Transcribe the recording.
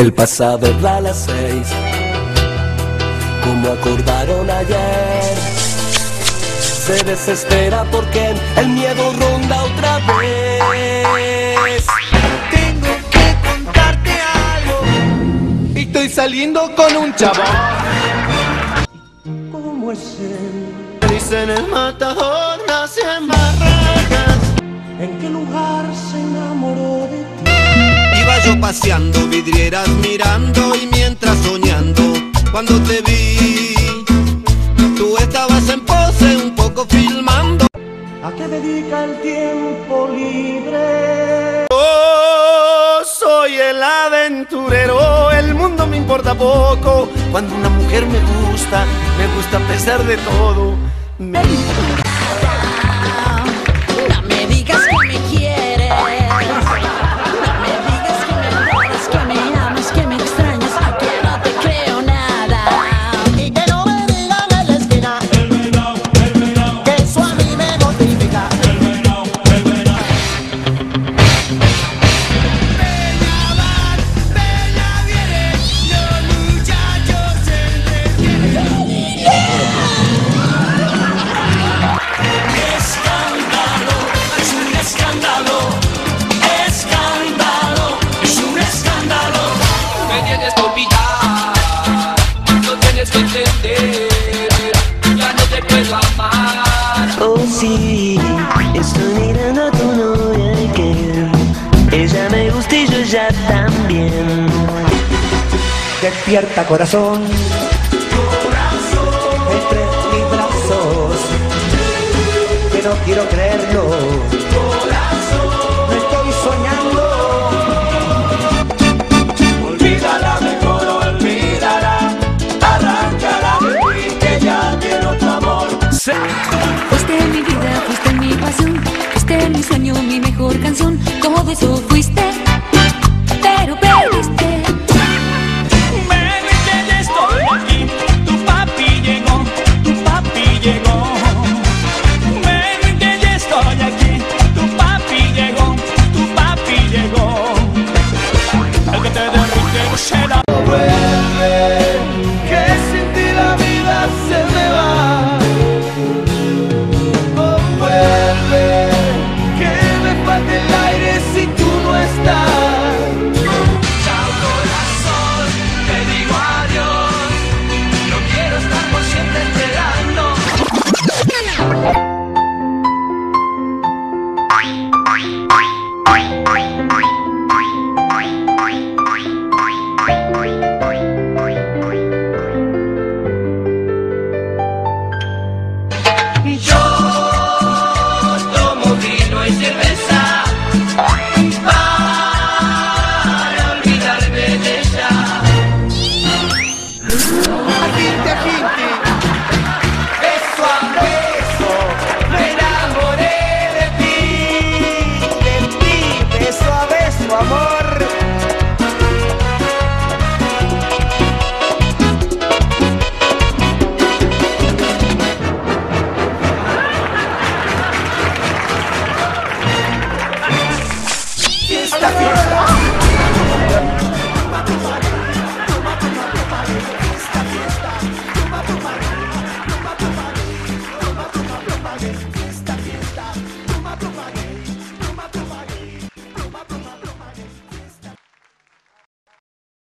El pasado a las seis, como acordaron ayer. Se desespera porque el miedo ronda otra vez. Tengo que contarte algo. Y estoy saliendo con un chaval. ¿Cómo es él? Dicen el matador nace en paseando, vidrieras mirando y mientras soñando, cuando te vi, tú estabas en pose un poco filmando. ¿A qué dedica el tiempo libre? Yo soy el aventurero, el mundo me importa poco. Cuando una mujer me gusta, me gusta a pesar de todo. Me- Oh sí, estoy mirando a tu novia que ella me gusta y yo ya también. Despierta corazón. Entre mis brazos. Que no quiero creerlo. Mi vida, fuiste mi pasión, fuiste mi sueño, mi mejor canción. Todo eso fuiste, pero perdiste. Me entiendes, Gracias.